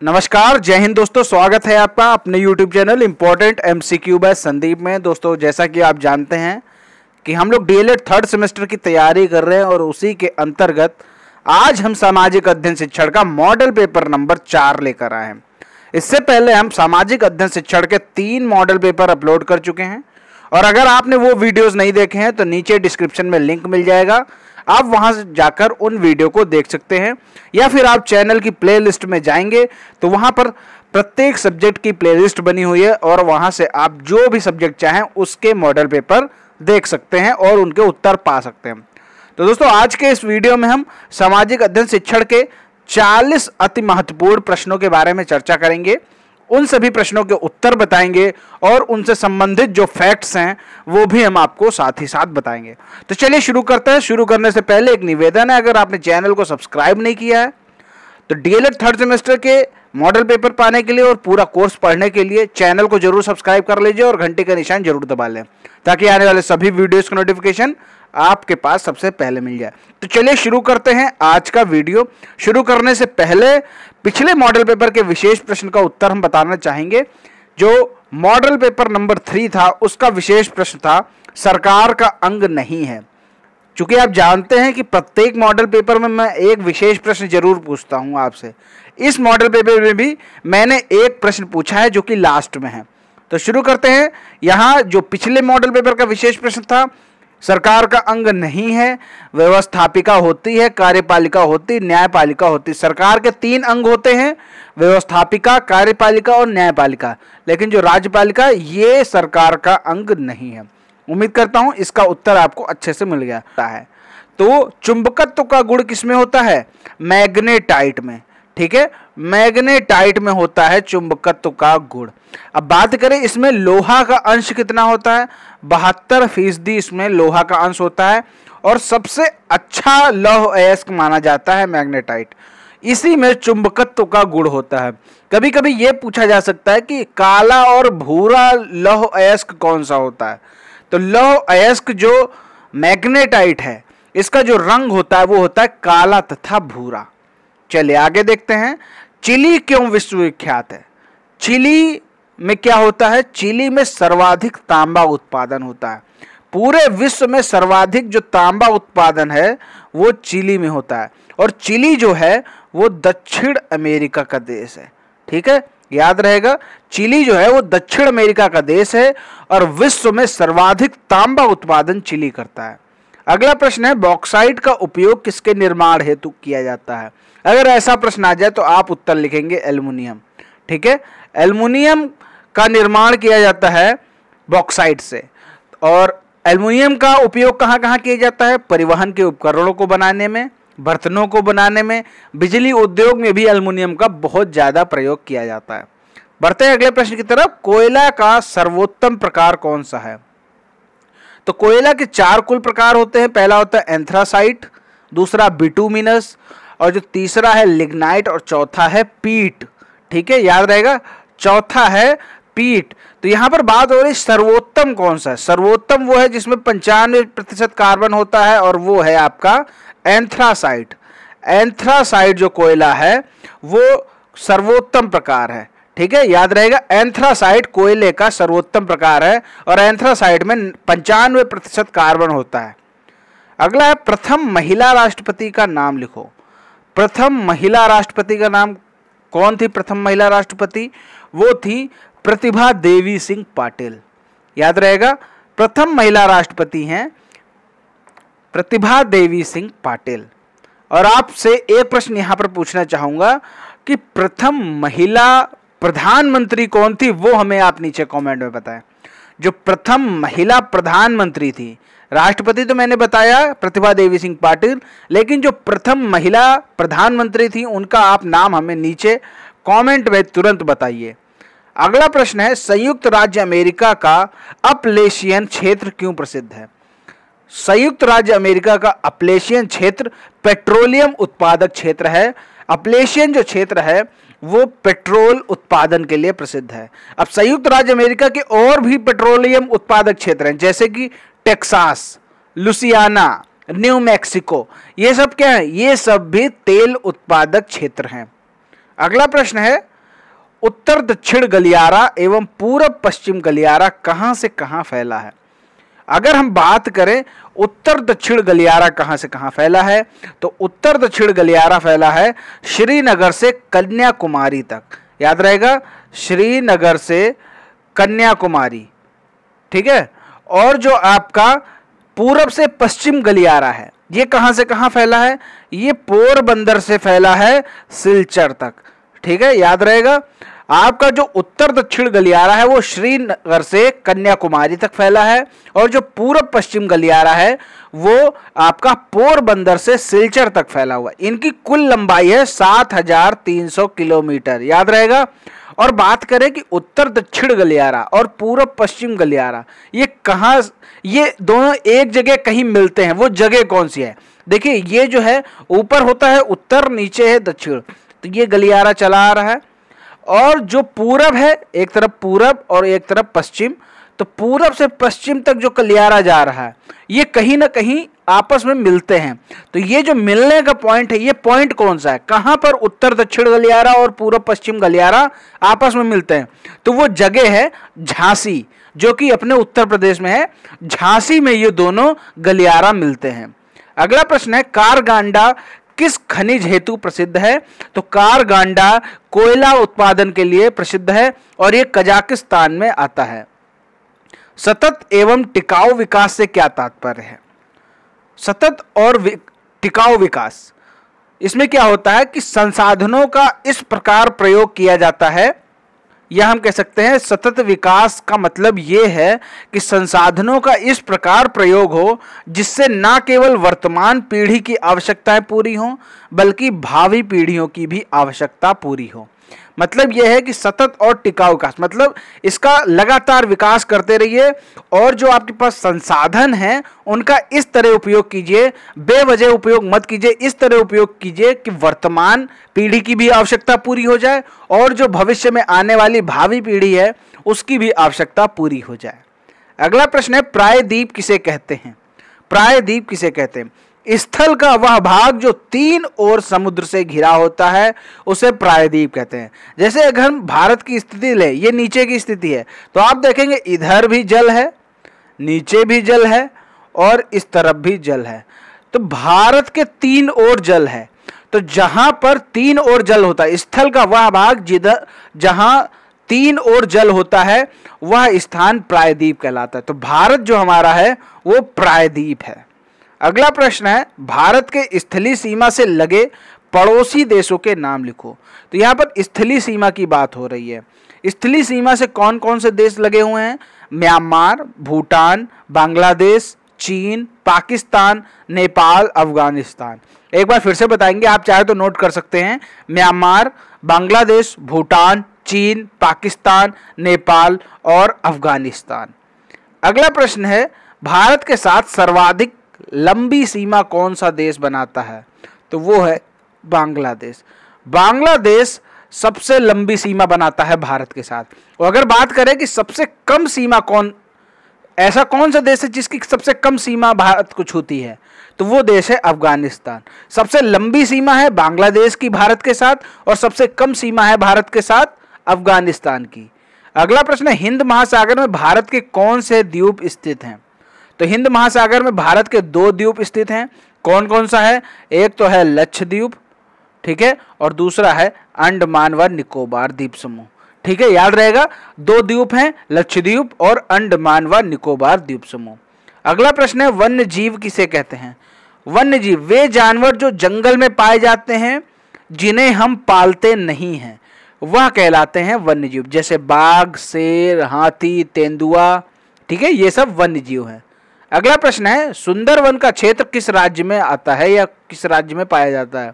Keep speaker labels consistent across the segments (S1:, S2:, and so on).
S1: नमस्कार, जय हिंद दोस्तों, स्वागत है आपका अपने YouTube channel important M C Q by Sandeep में। दोस्तों, जैसा कि आप जानते हैं कि हम लोग डी थर्ड सेमेस्टर की तैयारी कर रहे हैं और उसी के अंतर्गत आज हम सामाजिक अध्ययन शिक्षण का मॉडल पेपर नंबर चार लेकर आए हैं। इससे पहले हम सामाजिक अध्ययन शिक्षण के तीन मॉडल पेपर अपलोड कर चुके हैं। और अगर आपने वो वीडियोज़ नहीं देखे हैं तो नीचे डिस्क्रिप्शन में लिंक मिल जाएगा। आप वहाँ जाकर उन वीडियो को देख सकते हैं, या फिर आप चैनल की प्लेलिस्ट में जाएँगे तो वहाँ पर प्रत्येक सब्जेक्ट की प्लेलिस्ट बनी हुई है और वहाँ से आप जो भी सब्जेक्ट चाहें उसके मॉडल पेपर देख सकते हैं और उनके उत्तर पा सकते हैं। तो दोस्तों, आज के इस वीडियो में हम सामाजिक अध्ययन शिक्षण के 40 अति महत्वपूर्ण प्रश्नों के बारे में चर्चा करेंगे। उन सभी प्रश्नों के उत्तर बताएँगे और उनसे संबंधित जो फैक्ट्स हैं, वो भी हम आपको साथ ही साथ बताएँगे। तो चलिए शुरू करते हैं। शुरू करने से पहले एक निवेदन है, अगर आपने चैनल को सब्सक्राइब नहीं किया है तो डीएलएड थर्ड सेमेस्टर के मॉडल पेपर पाने के लिए और पूरा कोर्स पढ़ने के लिए चैनल को ज़रूर सब्सक्राइब कर लीजिए और घंटे का निशान ज़रूर दबा लें, ताकि आने वाले सभी वीडियोज़ का नोटिफिकेशन आपके पास सबसे पहले मिल जाए। तो चलिए शुरू करते हैं आज का वीडियो। शुरू करने से पहले पिछले मॉडल पेपर के विशेष प्रश्न का उत्तर हम बताना चाहेंगे। जो मॉडल पेपर नंबर थ्री था, उसका विशेष प्रश्न था, सरकार का अंग नहीं है। चूँकि आप जानते हैं कि प्रत्येक मॉडल पेपर में मैं एक विशेष प्रश्न ज़रूर पूछता हूँ आपसे। इस मॉडल पेपर में भी मैंने एक प्रश्न पूछा है जो कि लास्ट में है। तो शुरू करते हैं। यहाँ जो पिछले मॉडल पेपर का विशेष प्रश्न था सरकार का अंग नहीं है, व्यवस्थापिका होती है, कार्यपालिका होती, न्यायपालिका होती। सरकार के तीन अंग होते हैं, व्यवस्थापिका, कार्यपालिका और न्यायपालिका। लेकिन जो राज्यपालिका, ये सरकार का अंग नहीं है। उम्मीद करता हूँ इसका उत्तर आपको अच्छे से मिल गया है। तो चुंबकत्व का गुण किसमें होता है? मैग्नेटाइट में। ठीक है? मैग्नेटाइट में होता है चुंबकत्व का गुण। अब बात करें, इसमें लोहा का अंश कितना होता है? बहत्तर फ़ीसदी इसमें लोहा का अंश होता है। और सबसे अच्छा लौह अयस्क माना जाता है मैग्नेटाइट। इसी में चुंबकत्व का गुण होता है। कभी कभी यह पूछा जा सकता है कि काला और भूरा लौह अयस्क कौन सा होता है? तो लौह अयस्क जो मैग्नेटाइट है, इसका जो रंग होता है, वो होता है काला तथा भूरा। चलिए आगे देखते हैं। चिली क्यों विश्वविख्यात है? चिली में क्या होता है? चिली में सर्वाधिक तांबा उत्पादन होता है। पूरे विश्व में सर्वाधिक जो तांबा उत्पादन है, वो चिली में होता है। और चिली जो है, वो दक्षिण अमेरिका का देश है। ठीक है? याद रहेगा, चिली जो है, वो दक्षिण अमेरिका का देश है और विश्व में सर्वाधिक तांबा उत्पादन चिली करता है। अगला प्रश्न है बॉक्साइट का उपयोग किसके निर्माण हेतु किया जाता है? अगर ऐसा प्रश्न आ जाए तो आप उत्तर लिखेंगे एल्युमिनियम ठीक है? एल्युमिनियम का निर्माण किया जाता है बॉक्साइट से। और एल्युमिनियम का उपयोग कहाँ कहाँ किया जाता है? परिवहन के उपकरणों को बनाने में, बर्तनों को बनाने में, बिजली उद्योग में भी एल्युमिनियम का बहुत ज़्यादा प्रयोग किया जाता है। बढ़ते हैं अगले प्रश्न की तरफ़, कोयला का सर्वोत्तम प्रकार कौन सा है? तो कोयला के चार कुल प्रकार होते हैं। पहला होता है एंथ्रासाइट, दूसरा बिटूमिनस, और जो तीसरा है लिग्नाइट, और चौथा है पीट। ठीक है, याद रहेगा? चौथा है पीट। तो यहाँ पर बात हो रही सर्वोत्तम कौन सा है? सर्वोत्तम वो है जिसमें पंचानवे प्रतिशत कार्बन होता है, और वो है आपका एंथ्रासाइट। एंथ्रासाइट जो कोयला है, वो सर्वोत्तम प्रकार है। ठीक है, याद रहेगा, एंथ्रासाइट कोयले का सर्वोत्तम प्रकार है और एंथ्रासाइट में पंचानवे प्रतिशत कार्बन होता है। अगला है, प्रथम महिला राष्ट्रपति का नाम लिखो। प्रथम महिला राष्ट्रपति का नाम कौन थी? प्रथम महिला राष्ट्रपति वो थी प्रतिभा देवी सिंह पाटिल। याद रहेगा, प्रथम महिला राष्ट्रपति हैं प्रतिभा देवी सिंह पाटिल। और आपसे एक प्रश्न यहाँ पर पूछना चाहूँगा कि प्रथम महिला प्रधानमंत्री कौन थी, वो हमें आप नीचे कमेंट में बताएँ। जो प्रथम महिला प्रधानमंत्री थी, राष्ट्रपति तो मैंने बताया, प्रतिभा देवी सिंह पाटिल, लेकिन जो प्रथम महिला प्रधानमंत्री थी, उनका आप नाम हमें नीचे कमेंट में तुरंत बताइए। अगला प्रश्न है, संयुक्त राज्य अमेरिका का अपलेशियन क्षेत्र क्यों प्रसिद्ध है? संयुक्त राज्य अमेरिका का अपलेशियन क्षेत्र पेट्रोलियम उत्पादक क्षेत्र है। अपलेशियन जो क्षेत्र है वो पेट्रोल उत्पादन के लिए प्रसिद्ध है। अब संयुक्त राज्य अमेरिका के और भी पेट्रोलियम उत्पादक क्षेत्र हैं, जैसे कि टेक्सास, लुसियाना, न्यू मैक्सिको, ये सब क्या है? ये सब भी तेल उत्पादक क्षेत्र हैं। अगला प्रश्न है, उत्तर दक्षिण गलियारा एवं पूर्व पश्चिम गलियारा कहाँ से कहाँ फैला है? अगर हम बात करें उत्तर दक्षिण गलियारा कहाँ से कहाँ फैला है? तो उत्तर दक्षिण गलियारा फैला है श्रीनगर से कन्याकुमारी तक। याद रहेगा, श्रीनगर से कन्याकुमारी, ठीक है? और जो आपका पूरब से पश्चिम गलियारा है, ये कहाँ से कहाँ फैला है? ये पोरबंदर से फैला है सिलचर तक, ठीक है? याद रहेगा आपका जो उत्तर दक्षिण गलियारा है, वो श्रीनगर से कन्याकुमारी तक फैला है और जो पूर्व पश्चिम गलियारा है, वो आपका पोरबंदर से सिलचर तक फैला हुआ है। इनकी कुल लंबाई है सात हज़ार तीन सौ किलोमीटर। याद रहेगा? और बात करें कि उत्तर दक्षिण गलियारा और पूर्व पश्चिम गलियारा, ये कहाँ ये दोनों एक जगह कहीं मिलते हैं? वो जगह कौन सी है? देखिए, ये जो है, ऊपर होता है, उत्तर, नीचे है दक्षिण। तो ये गलियारा चला आ रहा है। और जो पूरब है, एक तरफ़ पूरब और एक तरफ़ पश्चिम तो पूरब से पश्चिम तक जो गलियारा जा रहा है, ये कहीं ना कहीं आपस में मिलते हैं। तो ये जो मिलने का पॉइंट है, ये पॉइंट कौन सा है? कहाँ पर उत्तर, दक्षिण गलियारा और पूर्व पश्चिम गलियारा आपस में मिलते हैं? तो वो जगह है झांसी, जो कि अपने उत्तर प्रदेश में है। झांसी में ये दोनों गलियारा मिलते हैं। अगला प्रश्न है, कारगांडा किस खनिज हेतु प्रसिद्ध है? तो कारगांडा कोयला उत्पादन के लिए प्रसिद्ध है और ये कजाकिस्तान में आता है। सतत एवं टिकाऊ विकास से क्या तात्पर्य है? सतत और टिकाऊ विकास। इसमें क्या होता है कि संसाधनों का इस प्रकार प्रयोग किया जाता है या हम कह सकते हैं सतत विकास का मतलब ये है कि संसाधनों का इस प्रकार प्रयोग हो जिससे न केवल वर्तमान पीढ़ी की आवश्यकताएँ पूरी हों, बल्कि भावी पीढ़ियों की भी आवश्यकता पूरी हो। मतलब यह है कि सतत और टिकाऊ विकास मतलब इसका लगातार विकास करते रहिए और जो आपके पास संसाधन हैं, उनका इस तरह उपयोग कीजिए, बेवजह उपयोग मत कीजिए, इस तरह उपयोग कीजिए कि वर्तमान पीढ़ी की भी आवश्यकता पूरी हो जाए और जो भविष्य में आने वाली भावी पीढ़ी है, उसकी भी आवश्यकता पूरी हो जाए। अगला प्रश्न है, प्रायद्वीप किसे कहते हैं? प्रायद्वीप किसे कहते हैं? स्थल का वह भाग जो तीन ओर समुद्र से घिरा होता है, उसे प्रायद्वीप कहते हैं। जैसे अगर हम भारत की स्थिति ले, ये नीचे की स्थिति है तो आप देखेंगे इधर भी जल है, नीचे भी जल है और इस तरफ़ भी जल है। तो भारत के तीन ओर जल है। तो जहाँ पर तीन ओर जल होता है, स्थल का वह भाग जिधर, जहाँ तीन ओर जल होता है, वह स्थान प्रायद्वीप कहलाता है। तो भारत जो हमारा है, वो प्रायद्वीप है। अगला प्रश्न है, भारत के स्थलीय सीमा से लगे पड़ोसी देशों के नाम लिखो। तो यहाँ पर स्थलीय सीमा की बात हो रही है। स्थलीय सीमा से कौन कौन से देश लगे हुए हैं? म्यांमार, भूटान, बांग्लादेश, चीन, पाकिस्तान, नेपाल, अफ़गानिस्तान। एक बार फिर से बताएँगे, आप चाहे तो नोट कर सकते हैं। म्यांमार, बांग्लादेश, भूटान, चीन, पाकिस्तान, नेपाल और अफ़गानिस्तान। अगला प्रश्न है, भारत के साथ सर्वाधिक लंबी सीमा कौन सा देश बनाता है? तो वो है बांग्लादेश। बांग्लादेश सबसे लंबी सीमा बनाता है भारत के साथ। और अगर बात करें कि सबसे कम सीमा कौन, ऐसा कौन सा देश है जिसकी सबसे कम सीमा भारत को छूती है? तो वो देश है अफ़गानिस्तान। सबसे लंबी सीमा है बांग्लादेश की भारत के साथ और सबसे कम सीमा है भारत के साथ अफ़गानिस्तान की। अगला प्रश्न हिंद महासागर में भारत के कौन से द्वीप स्थित हैं? तो हिंद महासागर में भारत के दो द्वीप स्थित हैं। कौन कौन सा है? एक तो है लक्षद्वीप ठीक है? और दूसरा है अंडमान व निकोबार द्वीप समूह, ठीक है? याद रहेगा, दो द्वीप हैं लक्षद्वीप और अंडमान व निकोबार द्वीप समूह। अगला प्रश्न है वन्य जीव किसे कहते हैं? वन्य जीव वे जानवर जो जंगल में पाए जाते हैं, जिन्हें हम पालते नहीं हैं। वह कहलाते हैं वन्य जीव जैसे बाघ, शेर, हाथी, तेंदुआ, ठीक है? ये सब वन्य जीव हैं। अगला प्रश्न है, सुंदरवन का क्षेत्र किस राज्य में आता है या किस राज्य में पाया जाता है?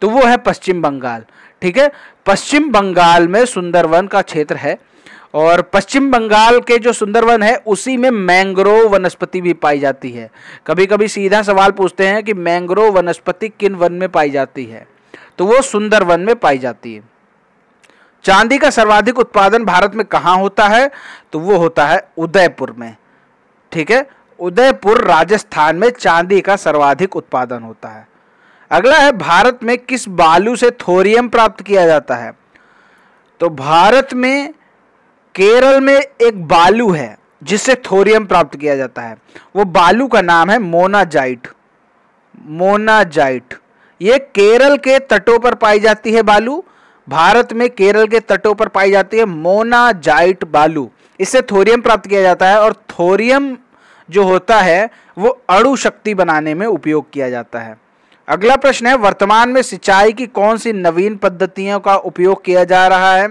S1: तो वो है पश्चिम बंगाल, ठीक है? पश्चिम बंगाल में सुंदरवन का क्षेत्र है और पश्चिम बंगाल के जो सुंदरवन है, उसी में मैंग्रोव वनस्पति भी पाई जाती है। कभी कभी सीधा सवाल पूछते हैं कि मैंग्रोव वनस्पति किन वन में पाई जाती है? तो वो सुंदरवन में पाई जाती है। चांदी का सर्वाधिक उत्पादन भारत में कहाँ होता है? तो वो होता है उदयपुर में, ठीक है? उदयपुर राजस्थान में चांदी का सर्वाधिक उत्पादन होता है। अगला है, भारत में किस बालू से थोरियम प्राप्त किया जाता है? तो भारत में केरल में एक बालू है, जिससे थोरियम प्राप्त किया जाता है। वो बालू का नाम है मोनाजाइट। मोनाजाइट। ये केरल के तटों पर पाई जाती है बालू। भारत में केरल के तटों पर पाई जाती है मोनाजाइट बालू। इससे थोरियम प्राप्त किया जाता है और थोरियम जो होता है, वो अड़ु शक्ति बनाने में उपयोग किया जाता है। अगला प्रश्न है, वर्तमान में सिंचाई की कौन सी नवीन पद्धतियों का उपयोग किया जा रहा है?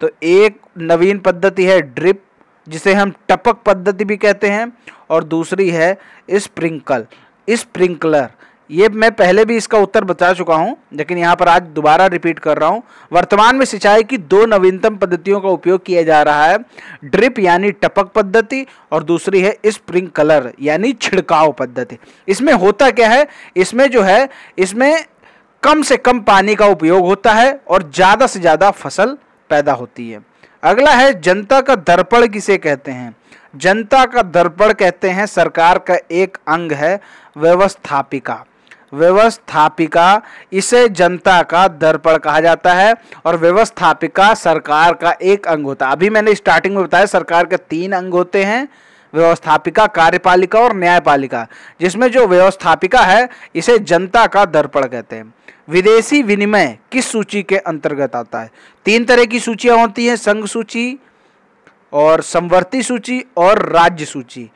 S1: तो एक नवीन पद्धति है ड्रिप, जिसे हम टपक पद्धति भी कहते हैं, और दूसरी है स्प्रिंकल। स्प्रिंकलर ये मैं पहले भी इसका उत्तर बता चुका हूँ, लेकिन यहाँ पर आज दोबारा रिपीट कर रहा हूँ। वर्तमान में सिंचाई की दो नवीनतम पद्धतियों का उपयोग किया जा रहा है ड्रिप यानी टपक पद्धति, और दूसरी है स्प्रिंकलर यानी छिड़काव पद्धति। इसमें होता क्या है? इसमें जो है, इसमें कम से कम पानी का उपयोग होता है और ज़्यादा से ज़्यादा फ़सल पैदा होती है। अगला है, जनता का दर्पण किसे कहते हैं? जनता का दर्पण कहते हैं सरकार का एक अंग है, व्यवस्थापिका। व्यवस्थापिका, इसे जनता का दर्पण कहा जाता है और व्यवस्थापिका सरकार का एक अंग होता है। अभी मैंने स्टार्टिंग में बताया, सरकार के तीन अंग होते हैं, व्यवस्थापिका, कार्यपालिका और न्यायपालिका, जिसमें जो व्यवस्थापिका है, इसे जनता का दर्पण कहते हैं। विदेशी विनिमय किस सूची के अंतर्गत आता है? तीन तरह की सूचियाँ होती हैं, संघ सूची और संवर्ती सूची और राज्य सूची।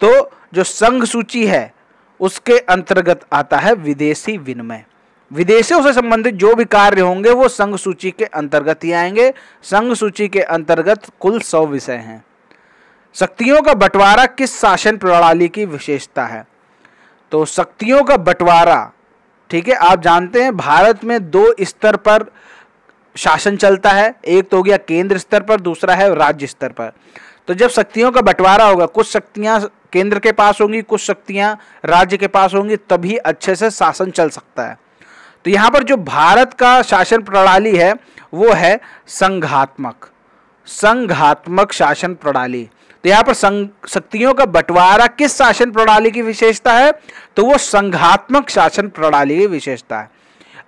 S1: तो जो संघ सूची है उसके अंतर्गत आता है विदेशी विनिमय। विदेशों से संबंधित जो भी कार्य होंगे, वो संघ सूची के अंतर्गत ही आएँगे। संघ सूची के अंतर्गत कुल सौ विषय हैं। शक्तियों का बंटवारा किस शासन प्रणाली की विशेषता है? तो शक्तियों का बंटवारा, ठीक है, आप जानते हैं, भारत में दो स्तर पर शासन चलता है। एक तो हो गया केंद्र स्तर पर, दूसरा है राज्य स्तर पर। तो जब शक्तियों का बंटवारा होगा, कुछ शक्तियाँ केंद्र के पास होंगी, कुछ शक्तियाँ राज्य के पास होंगी, तभी अच्छे से शासन चल सकता है। तो यहाँ पर जो भारत का शासन प्रणाली है, वो है संघात्मक। संघात्मक शासन प्रणाली। तो यहाँ पर संघ, शक्तियों का बंटवारा किस शासन प्रणाली की विशेषता है? तो वो संघात्मक शासन प्रणाली की विशेषता है।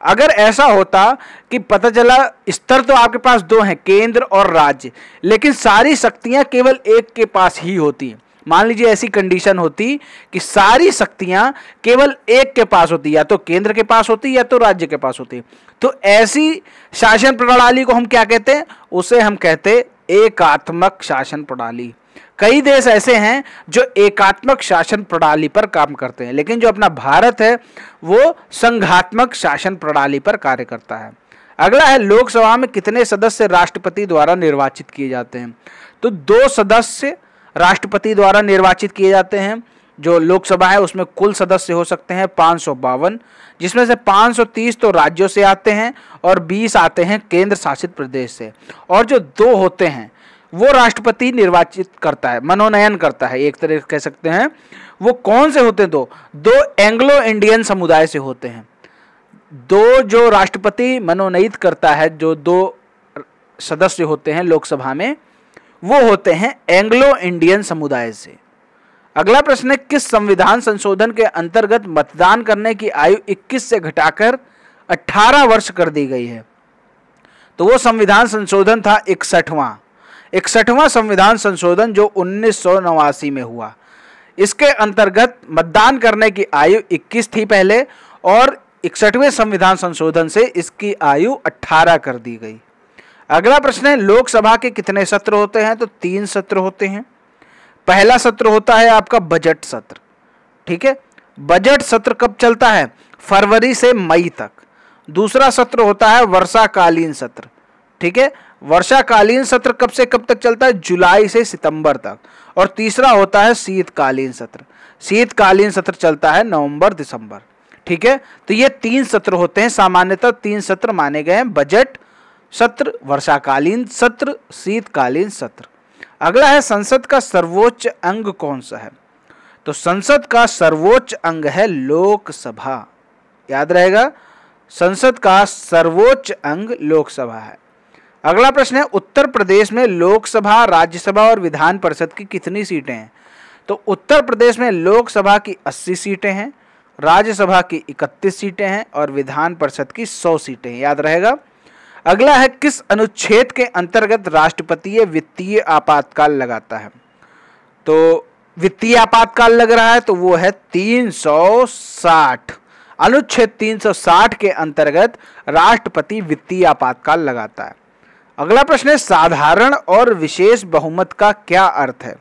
S1: अगर ऐसा होता कि पता चला, स्तर तो आपके पास दो हैं, केंद्र और राज्य, लेकिन सारी शक्तियाँ केवल एक के पास ही होती हैं। मान लीजिए ऐसी कंडीशन होती कि सारी शक्तियाँ केवल एक के पास होती, या तो केंद्र के पास होती, या तो राज्य के पास होती। तो ऐसी शासन प्रणाली को हम क्या कहते हैं? उसे हम कहते एकात्मक शासन प्रणाली। कई देश ऐसे हैं जो एकात्मक शासन प्रणाली पर काम करते हैं, लेकिन जो अपना भारत है, वो संघात्मक शासन प्रणाली पर कार्य करता है। अगला है, लोकसभा में कितने सदस्य राष्ट्रपति द्वारा निर्वाचित किए जाते हैं? तो दो सदस्य राष्ट्रपति द्वारा निर्वाचित किए जाते हैं। जो लोकसभा है, उसमें कुल सदस्य हो सकते हैं पाँच जिसमें से 530 तो राज्यों से आते हैं और 20 आते हैं केंद्र शासित प्रदेश से। और जो दो होते हैं, वो राष्ट्रपति निर्वाचित करता है, मनोनयन करता है, एक तरह कह सकते हैं। वो कौन से होते हैं दो? दो एंग्लो इंडियन समुदाय से होते हैं। दो जो राष्ट्रपति मनोनयित करता है, जो दो सदस्य होते हैं लोकसभा में वो होते हैं एंग्लो इंडियन समुदाय से। अगला प्रश्न है, किस संविधान संशोधन के अंतर्गत मतदान करने की आयु 21 से घटाकर 18 वर्ष कर दी गई है? तो वो संविधान संशोधन था इकसठवां। इकसठवां संविधान संशोधन जो उन्नीस सौ नवासी में हुआ। इसके अंतर्गत मतदान करने की आयु 21 थी पहले और इकसठवें संविधान संशोधन से इसकी आयु 18 कर दी गई। अगला प्रश्न है, लोकसभा के कितने सत्र होते हैं? तो तीन सत्र होते हैं। पहला सत्र होता है आपका बजट सत्र, ठीक है? बजट सत्र कब चलता है? फरवरी से मई तक। दूसरा सत्र होता है वर्षाकालीन सत्र, ठीक है? वर्षाकालीन सत्र कब से कब तक चलता है? जुलाई से सितंबर तक। और तीसरा होता है शीतकालीन सत्र। शीतकालीन सत्र चलता है नवंबर, दिसंबर, ठीक है? तो ये तीन सत्र होते हैं, सामान्यतः तीन सत्र माने गए हैं बजट सत्र, वर्षाकालीन सत्र, शीतकालीन सत्र। अगला है, संसद का सर्वोच्च अंग कौन सा है? तो संसद का सर्वोच्च अंग है लोकसभा। याद रहेगा, संसद का सर्वोच्च अंग लोकसभा है। अगला प्रश्न है, उत्तर प्रदेश में लोकसभा, राज्यसभा और विधान परिषद की कितनी सीटें हैं? तो उत्तर प्रदेश में लोकसभा की 80 सीटें हैं, राज्यसभा की 31 सीटें हैं और विधान परिषद की 100 सीटें हैं। याद रहेगा अगला है, किस अनुच्छेद के अंतर्गत राष्ट्रपति वित्तीय आपातकाल लगाता है? तो वित्तीय आपातकाल लग रहा है तो वो है 360 अनुच्छेद 360 के अंतर्गत राष्ट्रपति वित्तीय आपातकाल लगाता है। अगला प्रश्न है, साधारण और विशेष बहुमत का क्या अर्थ है?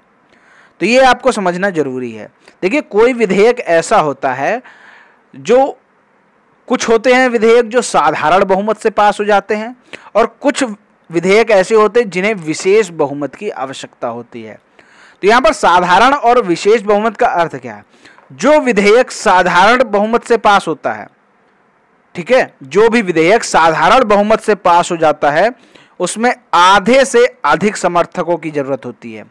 S1: तो ये आपको समझना ज़रूरी है। देखिए, कोई विधेयक ऐसा होता है, जो कुछ होते हैं विधेयक जो साधारण बहुमत से पास हो जाते हैं, और कुछ विधेयक ऐसे होते हैं जिन्हें विशेष बहुमत की आवश्यकता होती है। तो यहाँ पर साधारण और विशेष बहुमत का अर्थ क्या है? जो विधेयक साधारण बहुमत से पास होता है, ठीक है? जो भी विधेयक साधारण बहुमत से पास हो जाता है, उसमें आधे से अधिक समर्थकों की ज़रूरत होती है।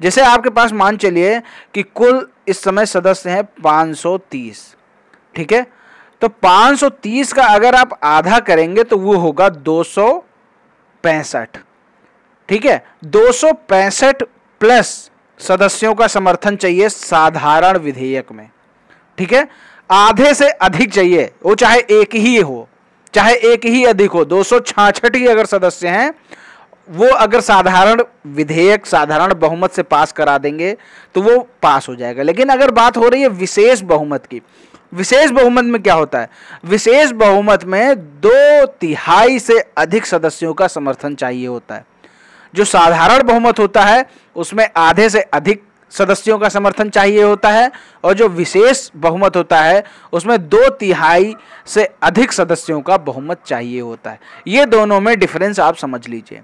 S1: जैसे आपके पास मान चलिए कि कुल इस समय सदस्य हैं 530 ठीक है? तो 530 का अगर आप आधा करेंगे तो वो होगा दो ठीक है? दो सौ पैंसठ प्लस सदस्यों का समर्थन चाहिए साधारण विधेयक में। ठीक है? आधे से अधिक चाहिए, वो चाहे एक ही हो, चाहे एक ही अधिक हो, दो ही अगर सदस्य हैं, वो अगर साधारण विधेयक, साधारण बहुमत से पास करा देंगे तो वो पास हो जाएगा। लेकिन अगर बात हो रही है विशेष बहुमत की विशेष बहुमत में क्या होता है? विशेष बहुमत में दो तिहाई से अधिक सदस्यों का समर्थन चाहिए होता है। जो साधारण बहुमत होता है, उसमें आधे से अधिक सदस्यों का समर्थन चाहिए होता है और जो विशेष बहुमत होता है, उसमें दो तिहाई से अधिक सदस्यों का बहुमत चाहिए होता है। ये दोनों में डिफरेंस आप समझ लीजिए।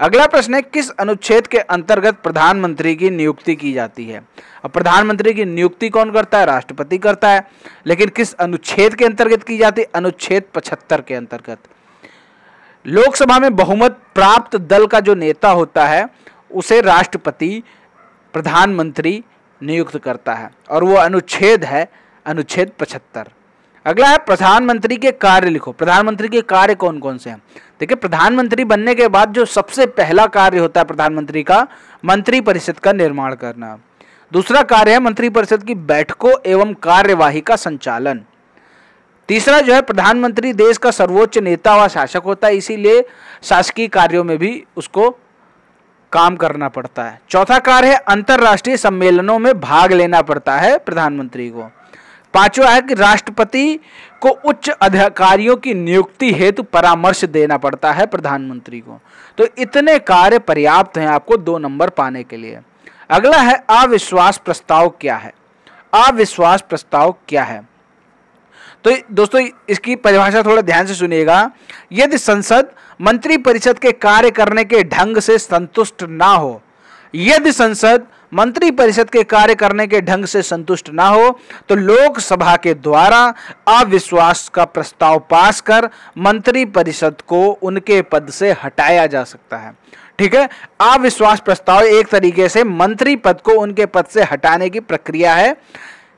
S1: अगला प्रश्न है, किस अनुच्छेद के अंतर्गत प्रधानमंत्री की नियुक्ति की जाती है? अब प्रधानमंत्री की नियुक्ति कौन करता है? राष्ट्रपति करता है। लेकिन किस अनुच्छेद के अंतर्गत की जाती है? अनुच्छेद पचहत्तर के अंतर्गत। लोकसभा में बहुमत प्राप्त दल का जो नेता होता है, उसे राष्ट्रपति, प्रधानमंत्री नियुक्त करता है। और वो अनुच्छेद है, अनुच्छेद पचहत्तर। अगला है, प्रधानमंत्री के कार्य लिखो। प्रधानमंत्री के कार्य कौन कौन से हैं? देखिए, प्रधानमंत्री बनने के बाद जो सबसे पहला कार्य होता है प्रधानमंत्री का, मंत्रिपरिषद का निर्माण करना। दूसरा कार्य है मंत्री परिषद की बैठकों एवं कार्यवाही का संचालन। तीसरा जो है, प्रधानमंत्री देश का सर्वोच्च नेता व शासक होता है, इसीलिए शासकीय कार्यों में भी उसको काम करना पड़ता है। चौथा कार्य है, अंतर्राष्ट्रीय सम्मेलनों में भाग लेना पड़ता है प्रधानमंत्री को। पांचवा है कि राष्ट्रपति को उच्च अधिकारियों की नियुक्ति हेतु परामर्श देना पड़ता है प्रधानमंत्री को। तो इतने कार्य पर्याप्त हैं आपको दो नंबर पाने के लिए। अगला है, अविश्वास प्रस्ताव क्या है? अविश्वास प्रस्ताव क्या है? तो दोस्तों, इसकी परिभाषा थोड़ा ध्यान से सुनिएगा। यदि संसद मंत्री परिषद के कार्य करने के ढंग से संतुष्ट ना हो, यदि संसद मंत्री परिषद के कार्य करने के ढंग से संतुष्ट ना हो तो लोकसभा के द्वारा अविश्वास का प्रस्ताव पास कर मंत्री परिषद को उनके पद से हटाया जा सकता है। ठीक है? अविश्वास प्रस्ताव एक तरीके से मंत्री पद को उनके पद से हटाने की प्रक्रिया है।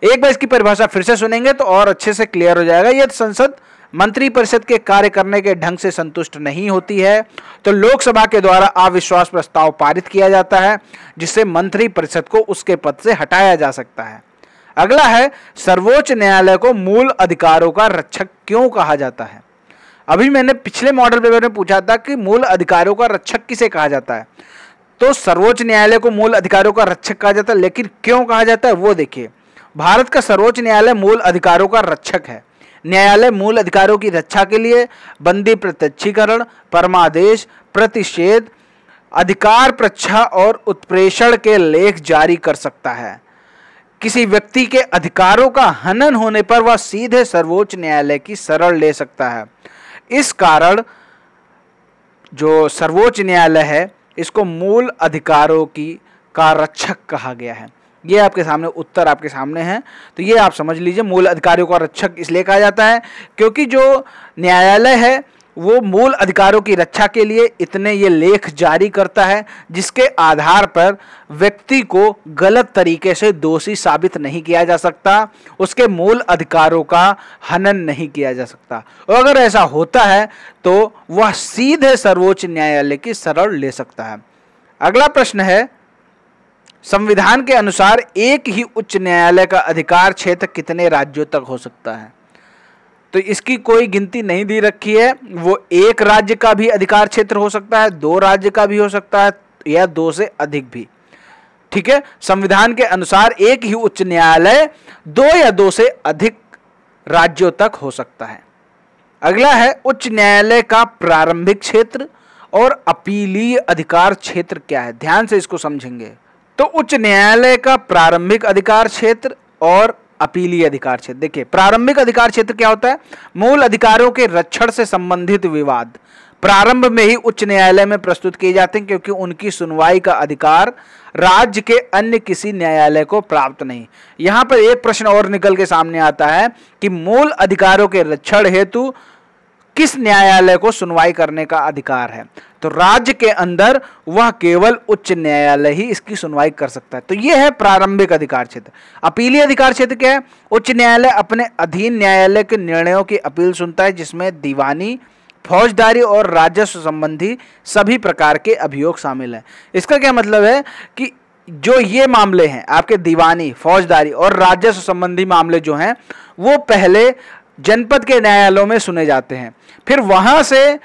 S1: एक बार इसकी परिभाषा फिर से सुनेंगे तो और अच्छे से क्लियर हो जाएगा। यदि संसद मंत्रिपरिषद के कार्य करने के ढंग से संतुष्ट नहीं होती है तो लोकसभा के द्वारा अविश्वास प्रस्ताव पारित किया जाता है जिससे मंत्रिपरिषद को उसके पद से हटाया जा सकता है। अगला है, सर्वोच्च न्यायालय को मूल अधिकारों का रक्षक क्यों कहा जाता है? अभी मैंने पिछले मॉडल पेपर में पूछा था कि मूल अधिकारों का रक्षक किसे कहा जाता है। तो सर्वोच्च न्यायालय को मूल अधिकारों का रक्षक कहा जाता है, लेकिन क्यों कहा जाता है, वो देखिए। भारत का सर्वोच्च न्यायालय मूल अधिकारों का रक्षक है। न्यायालय मूल अधिकारों की रक्षा के लिए बंदी प्रत्यक्षीकरण, परमादेश, प्रतिषेध, अधिकार प्रच्छा और उत्प्रेषण के लेख जारी कर सकता है। किसी व्यक्ति के अधिकारों का हनन होने पर वह सीधे सर्वोच्च न्यायालय की शरण ले सकता है। इस कारण जो सर्वोच्च न्यायालय है, इसको मूल अधिकारों की का रक्षक कहा गया है। ये आपके सामने उत्तर आपके सामने है। तो ये आप समझ लीजिए, मूल अधिकारियों का रक्षक इसलिए कहा जाता है, क्योंकि जो न्यायालय है, वो मूल अधिकारों की रक्षा के लिए इतने ये लेख जारी करता है, जिसके आधार पर व्यक्ति को गलत तरीके से दोषी साबित नहीं किया जा सकता, उसके मूल अधिकारों का हनन नहीं किया जा सकता। और अगर ऐसा होता है तो वह सीधे सर्वोच्च न्यायालय की शरण ले सकता है। अगला प्रश्न है संविधान के अनुसार एक ही उच्च न्यायालय का अधिकार क्षेत्र कितने राज्यों तक हो सकता है? तो इसकी कोई गिनती नहीं दी रखी है। वो एक राज्य का भी अधिकार क्षेत्र हो सकता है, दो राज्य का भी हो सकता है, या दो से अधिक भी। ठीक है? संविधान के अनुसार एक ही उच्च न्यायालय दो या दो से अधिक राज्यों तक हो सकता है। अगला है उच्च न्यायालय का प्रारंभिक क्षेत्र और अपीलीय अधिकार क्षेत्र क्या है? ध्यान से इसको समझेंगे। तो उच्च न्यायालय का प्रारंभिक अधिकार क्षेत्र और अपीलीय अधिकार क्षेत्र। देखिए, प्रारंभिक अधिकार क्षेत्र क्या होता है? मूल अधिकारों के रक्षण से संबंधित विवाद। प्रारंभ में ही उच्च न्यायालय में प्रस्तुत किए जाते हैं क्योंकि उनकी सुनवाई का अधिकार राज्य के अन्य किसी न्यायालय को प्राप्त नहीं। यहाँ पर एक प्रश्न और निकल के सामने आता है कि मूल अधिकारों के रक्षण हेतु किस न्यायालय को सुनवाई करने का अधिकार है? तो राज्य के अंदर वह केवल उच्च न्यायालय ही इसकी सुनवाई कर सकता है। तो यह है प्रारंभिक अधिकार क्षेत्र। अपीली अधिकार क्षेत्र क्या है? उच्च न्यायालय अपने अधीन न्यायालय के निर्णयों की अपील सुनता है, जिसमें दीवानी, फौजदारी और राजस्व संबंधी सभी प्रकार के अभियोग शामिल हैं। इसका क्या मतलब है कि जो ये मामले हैं, आपके दीवानी, फौजदारी और राजस्व संबंधी मामले जो हैं, वो पहले जनपद के न्यायालयों में सुने जाते हैं। फिर वहाँ से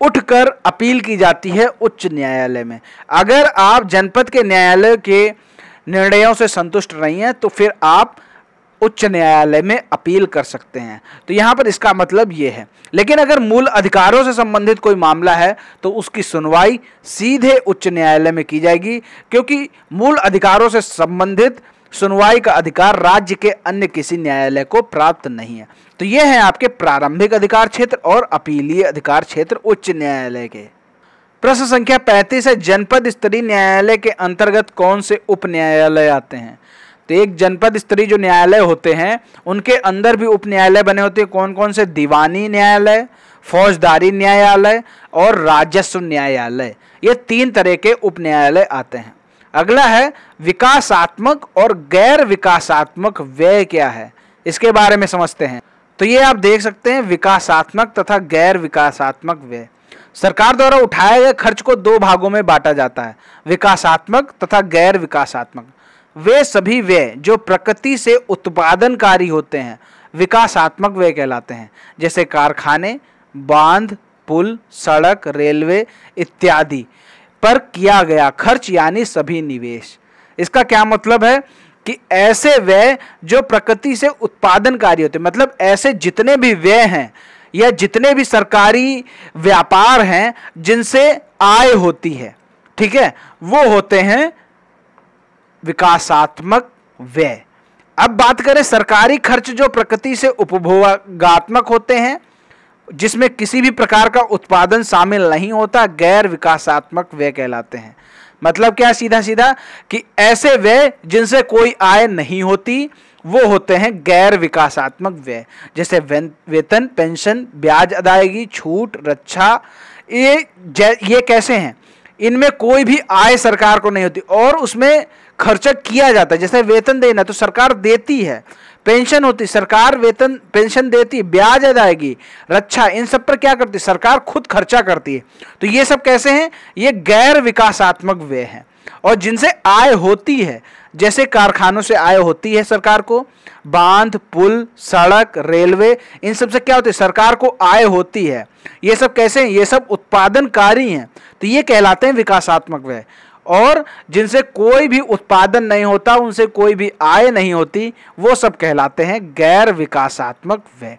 S1: उठकर अपील की जाती है उच्च न्यायालय में। अगर आप जनपद के न्यायालय के निर्णयों से संतुष्ट नहीं हैं तो फिर आप उच्च न्यायालय में अपील कर सकते हैं। तो यहाँ पर इसका मतलब ये है। लेकिन अगर मूल अधिकारों से संबंधित कोई मामला है तो उसकी सुनवाई सीधे उच्च न्यायालय में की जाएगी, क्योंकि मूल अधिकारों से संबंधित सुनवाई का अधिकार राज्य के अन्य किसी न्यायालय को प्राप्त नहीं है। तो ये है आपके प्रारंभिक अधिकार क्षेत्र और अपीलीय अधिकार क्षेत्र उच्च न्यायालय के। प्रश्न संख्या 35 है, जनपद स्तरीय न्यायालय के अंतर्गत कौन से उप न्यायालय आते हैं? तो एक जनपद स्तरीय जो न्यायालय होते हैं, उनके अंदर भी उप न्यायालय बने होते हैं। कौन कौन से? दीवानी न्यायालय, फौजदारी न्यायालय और राजस्व न्यायालय। ये तीन तरह के उप न्यायालय आते हैं। अगला है, विकासात्मक और गैर विकासात्मक व्यय क्या है? इसके बारे में समझते हैं। तो ये आप देख सकते हैं, विकासात्मक तथा गैर विकासात्मक व्यय। सरकार द्वारा उठाए गए खर्च को दो भागों में बांटा जाता है, विकासात्मक तथा गैर विकासात्मक। वे सभी व्यय जो प्रकृति से उत्पादनकारी होते हैं, विकासात्मक व्यय कहलाते हैं, जैसे कारखाने, बाँध, पुल, सड़क, रेलवे इत्यादि। पर किया गया खर्च यानी सभी निवेश। इसका क्या मतलब है कि ऐसे व्यय जो प्रकृति से उत्पादनकारी होते मतलब ऐसे जितने भी व्यय हैं या जितने भी सरकारी व्यापार हैं जिनसे आय होती है, ठीक है, वो होते हैं विकासात्मक व्यय। अब बात करें सरकारी खर्च जो प्रकृति से उपभोगात्मक होते हैं जिसमें किसी भी प्रकार का उत्पादन शामिल नहीं होता, गैर विकासात्मक व्यय कहलाते हैं। मतलब क्या सीधा सीधा कि ऐसे व्यय जिनसे कोई आय नहीं होती, वो होते हैं गैर विकासात्मक व्यय। जैसे वेतन, पेंशन, ब्याज अदायगी, छूट, रक्षा, ये ये कैसे हैं? इनमें कोई भी आय सरकार को नहीं होती और उसमें खर्चा किया जाता है। जैसे वेतन देना तो सरकार देती है पेंशन होती, सरकार वेतन, पेंशन देती, ब्याज अदायगी, रक्षा, इन सब पर क्या करती? सरकार खुद खर्चा करती है। तो ये सब कैसे हैं? ये गैर विकासात्मक व्यय हैं। और जिनसे आय होती है, जैसे कारखानों से आय होती है सरकार को, बाँध, पुल, सड़क, रेलवे, इन सबसे क्या होती है? सरकार को आय होती है। ये सब कैसे हैं? ये सब उत्पादनकारी हैं। तो ये कहलाते हैं विकासात्मक व्यय। और जिनसे कोई भी उत्पादन नहीं होता, उनसे कोई भी आय नहीं होती, वो सब कहलाते हैं गैर विकासात्मक व्यय।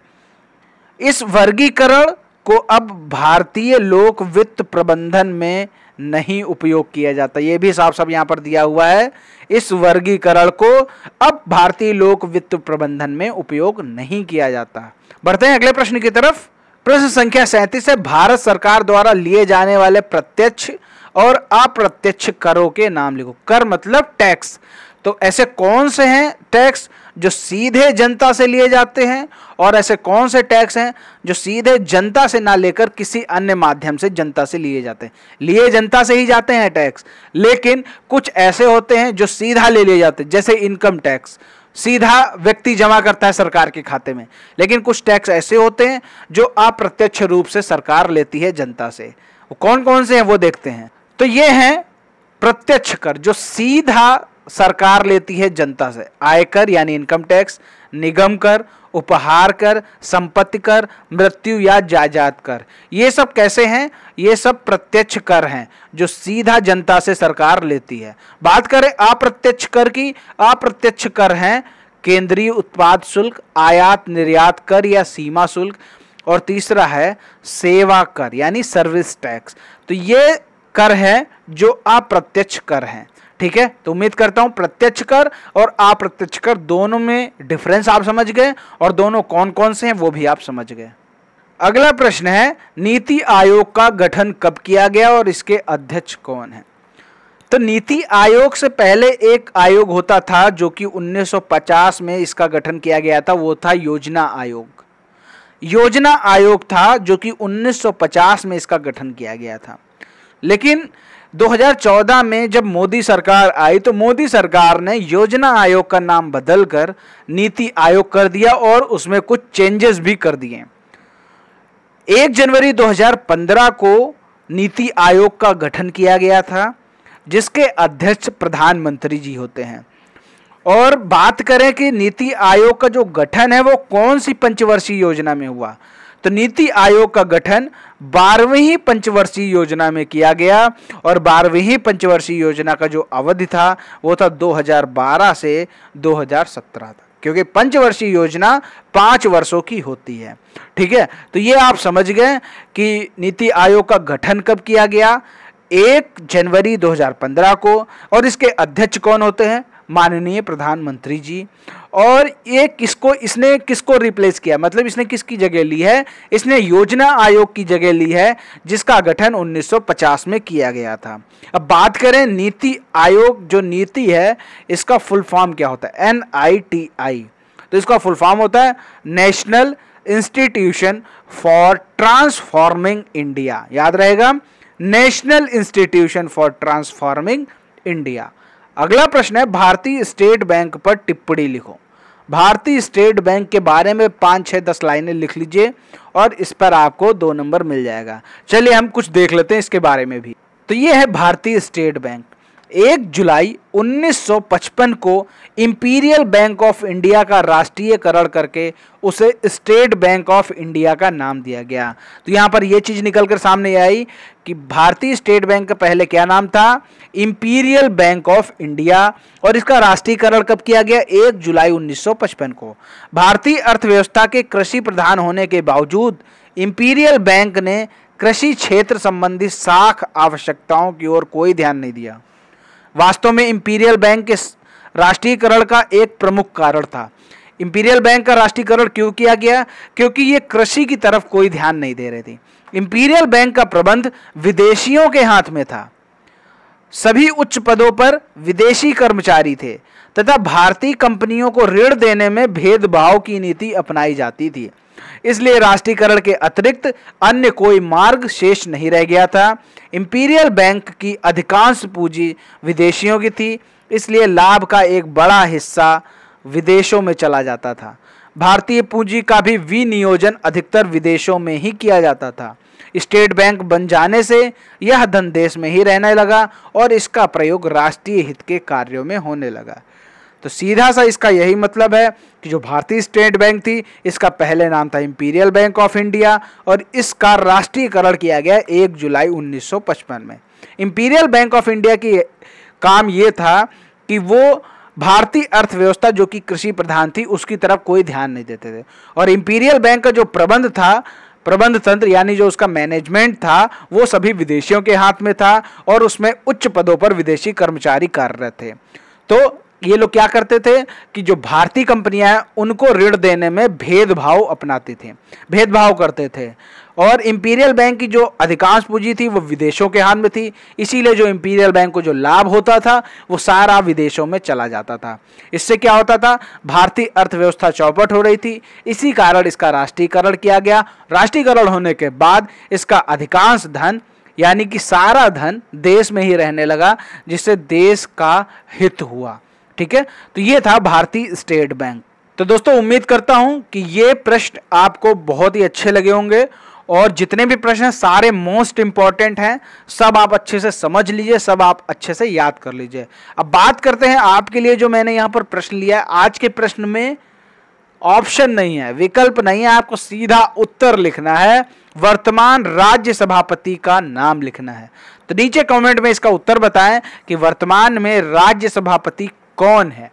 S1: इस वर्गीकरण को अब भारतीय लोक वित्त प्रबंधन में नहीं उपयोग किया जाता। ये भी साफ़ साफ़ यहाँ पर दिया हुआ है। इस वर्गीकरण को अब भारतीय लोक वित्त प्रबंधन में उपयोग नहीं किया जाता। बढ़ते हैं अगले प्रश्न की तरफ़। प्रश्न संख्या सैंतीस है। भारत सरकार द्वारा लिए जाने वाले प्रत्यक्ष और अप्रत्यक्ष करों के नाम लिखो। कर मतलब टैक्स। तो ऐसे कौन से हैं टैक्स जो सीधे जनता से लिए जाते हैं और ऐसे कौन से टैक्स हैं जो सीधे जनता से ना लेकर किसी अन्य माध्यम से जनता से लिए जाते हैं? लिए जनता से ही जाते हैं टैक्स, लेकिन कुछ ऐसे होते हैं जो सीधा ले लिए जाते हैं, जैसे इनकम टैक्स। सीधा व्यक्ति जमा करता है सरकार के खाते में, लेकिन कुछ टैक्स ऐसे होते हैं जो अप्रत्यक्ष रूप से सरकार लेती है जनता से। कौन कौन से हैं वो देखते हैं। तो ये हैं प्रत्यक्ष कर, जो सीधा सरकार लेती है जनता से। आयकर यानी इनकम टैक्स निगम कर, उपहार कर, संपत्ति कर, मृत्यु या जायदाद कर। ये सब कैसे हैं? ये सब प्रत्यक्ष कर हैं, जो सीधा जनता से सरकार लेती है। बात करें अप्रत्यक्ष कर की, अप्रत्यक्ष कर हैं केंद्रीय उत्पाद शुल्क, आयात निर्यात कर या सीमा शुल्क, और तीसरा है सेवा कर, यानी सर्विस टैक्स तो ये कर है जो अप्रत्यक्ष कर हैं। ठीक है? तो उम्मीद करता हूँ प्रत्यक्ष कर और अप्रत्यक्ष कर दोनों में डिफरेंस आप समझ गए और दोनों कौन कौन से हैं वो भी आप समझ गए। अगला प्रश्न है, नीति आयोग का गठन कब किया गया और इसके अध्यक्ष कौन है? तो नीति आयोग से पहले एक आयोग होता था जो कि 1950 में इसका गठन किया गया था, वो था योजना आयोग। योजना आयोग था जो कि 1950 में इसका गठन किया गया था। लेकिन 2014 में जब मोदी सरकार आई तो मोदी सरकार ने योजना आयोग का नाम बदलकर नीति आयोग कर दिया और उसमें कुछ चेंजेस भी कर दिए। एक जनवरी 2015 को नीति आयोग का गठन किया गया था, जिसके अध्यक्ष प्रधानमंत्री जी होते हैं। और बात करें कि नीति आयोग का जो गठन है, वो कौन सी पंचवर्षीय योजना में हुआ? तो नीति आयोग का गठन बारहवीं पंचवर्षीय योजना में किया गया और बारहवीं पंचवर्षीय योजना का जो अवधि था, वो था 2012 से 2017 तक। क्योंकि पंचवर्षीय योजना पाँच वर्षों की होती है। ठीक है? तो ये आप समझ गए कि नीति आयोग का गठन कब किया गया? एक जनवरी 2015 को। और इसके अध्यक्ष कौन होते हैं? माननीय प्रधानमंत्री जी, और ये किसको, इसने किसको रिप्लेस किया? मतलब इसने किसकी जगह ली है? इसने योजना आयोग की जगह ली है, जिसका गठन 1950 में किया गया था। अब बात करें नीति आयोग, जो नीति है, इसका फुल फॉर्म क्या होता है? एन आई टी आई तो इसका फुल फॉर्म होता है national institution for transforming India याद रहेगा? National institution for transforming India अगला प्रश्न है, भारतीय स्टेट बैंक पर टिप्पणी लिखो। भारतीय स्टेट बैंक के बारे में पाँच छः दस लाइनें लिख लीजिए और इस पर आपको दो नंबर मिल जाएगा। चलिए हम कुछ देख लेते हैं इसके बारे में भी। तो ये है भारतीय स्टेट बैंक। एक जुलाई 1955 को इंपीरियल बैंक ऑफ़ इंडिया का राष्ट्रीयकरण करके उसे स्टेट बैंक ऑफ़ इंडिया का नाम दिया गया। तो यहाँ पर यह चीज़ निकल कर सामने आई कि भारतीय स्टेट बैंक का पहले क्या नाम था? इंपीरियल बैंक ऑफ़ इंडिया और इसका राष्ट्रीयकरण कब किया गया? एक जुलाई 1955 को। भारतीय अर्थव्यवस्था के कृषि प्रधान होने के बावजूद इंपीरियल बैंक ने कृषि क्षेत्र संबंधी साख आवश्यकताओं की ओर कोई ध्यान नहीं दिया। वास्तव में इंपीरियल बैंक के राष्ट्रीयकरण का एक प्रमुख कारण था। इंपीरियल बैंक का राष्ट्रीयकरण क्यों किया गया? क्योंकि ये कृषि की तरफ़ कोई ध्यान नहीं दे रहे थे। इंपीरियल बैंक का प्रबंध विदेशियों के हाथ में था। सभी उच्च पदों पर विदेशी कर्मचारी थे तथा भारतीय कंपनियों को ऋण देने में भेदभाव की नीति अपनाई जाती थी। इसलिए राष्ट्रीयकरण के अतिरिक्त अन्य कोई मार्ग शेष नहीं रह गया था। इंपीरियल बैंक की अधिकांश पूंजी विदेशियों की थी, इसलिए लाभ का एक बड़ा हिस्सा विदेशों में चला जाता था। भारतीय पूंजी का भी विनियोजन अधिकतर विदेशों में ही किया जाता था। स्टेट बैंक बन जाने से यह धन देश में ही रहने लगा और इसका प्रयोग राष्ट्रीय हित के कार्यों में होने लगा। तो सीधा सा इसका यही मतलब है कि जो भारतीय स्टेट बैंक थी, इसका पहले नाम था इंपीरियल बैंक ऑफ़ इंडिया और इसका राष्ट्रीयकरण किया गया एक जुलाई 1955 में। इंपीरियल बैंक ऑफ़ इंडिया की काम ये था कि वो भारतीय अर्थव्यवस्था जो कि कृषि प्रधान थी, उसकी तरफ़ कोई ध्यान नहीं देते थे। और इंपीरियल बैंक का जो प्रबंध था, प्रबंध तंत्र यानी जो उसका मैनेजमेंट था, वो सभी विदेशियों के हाथ में था और उसमें उच्च पदों पर विदेशी कर्मचारी कार्यरत थे। तो ये लोग क्या करते थे कि जो भारतीय कंपनियाँ हैं, उनको ऋण देने में भेदभाव अपनाते थे, भेदभाव करते थे। और इंपीरियल बैंक की जो अधिकांश पूंजी थी, वो विदेशों के हाथ में थी। इसीलिए जो इंपीरियल बैंक को जो लाभ होता था, वो सारा विदेशों में चला जाता था। इससे क्या होता था? भारतीय अर्थव्यवस्था चौपट हो रही थी। इसी कारण इसका राष्ट्रीयकरण किया गया। राष्ट्रीयकरण होने के बाद इसका अधिकांश धन, यानी कि सारा धन, देश में ही रहने लगा, जिससे देश का हित हुआ। ठीक है? तो ये था भारतीय स्टेट बैंक। तो दोस्तों, उम्मीद करता हूँ कि ये प्रश्न आपको बहुत ही अच्छे लगे होंगे और जितने भी प्रश्न हैं, सारे मोस्ट इंपॉर्टेंट हैं, सब आप अच्छे से समझ लीजिए, सब आप अच्छे से याद कर लीजिए। अब बात करते हैं आपके लिए जो मैंने यहाँ पर प्रश्न लिया है। आज के प्रश्न में ऑप्शन नहीं है, विकल्प नहीं है, आपको सीधा उत्तर लिखना है। वर्तमान राज्य सभापति का नाम लिखना है। तो नीचे कमेंट में इसका उत्तर बताएँ कि वर्तमान में राज्य सभापति कौन है?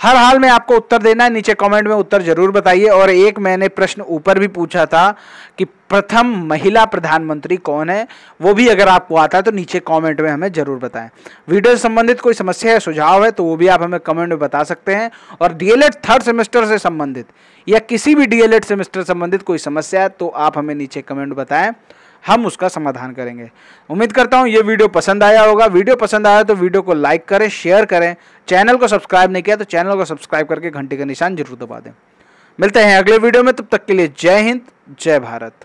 S1: हर हाल में आपको उत्तर देना है, नीचे कमेंट में उत्तर ज़रूर बताइए। और एक मैंने प्रश्न ऊपर भी पूछा था कि प्रथम महिला प्रधानमंत्री कौन है, वो भी अगर आपको आता है तो नीचे कमेंट में हमें ज़रूर बताएँ। वीडियो से संबंधित कोई समस्या है सुझाव है तो वो भी आप हमें कमेंट में बता सकते हैं। और डीएलएड थर्ड सेमेस्टर से संबंधित या किसी भी डीएलएड सेमेस्टर संबंधित कोई समस्या है तो आप हमें नीचे कमेंट बताएँ। हम उसका समाधान करेंगे। उम्मीद करता हूँ ये वीडियो पसंद आया होगा। वीडियो पसंद आया तो वीडियो को लाइक करें, शेयर करें। चैनल को सब्सक्राइब नहीं किया तो चैनल को सब्सक्राइब करके घंटे का निशान ज़रूर दबा दें। मिलते हैं अगले वीडियो में, तब तक के लिए जय हिंद, जय भारत।